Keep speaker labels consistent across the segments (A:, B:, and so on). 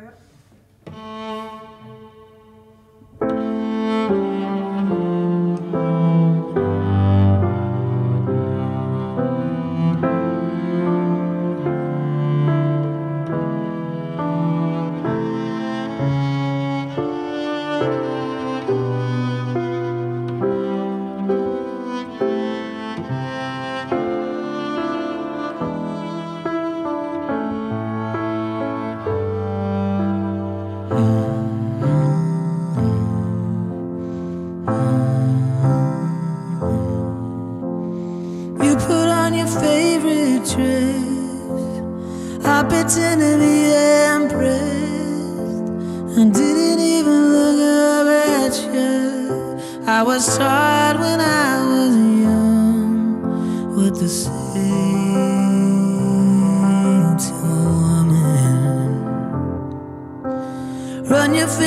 A: You was taught when I was young. What to say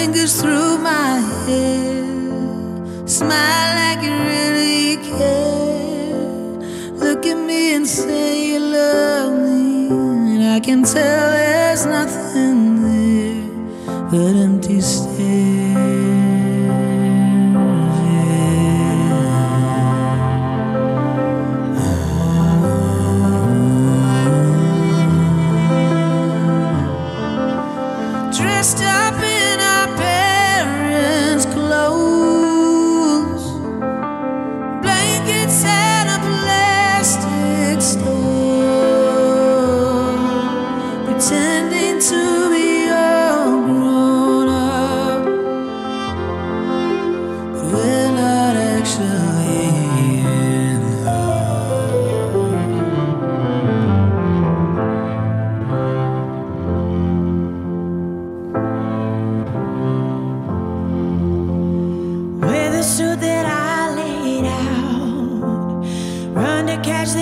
A: fingers through my hair. Smile like you really care. Look at me and say you love me. And I can tell there's nothing there but empty stares. yeah. Dressed up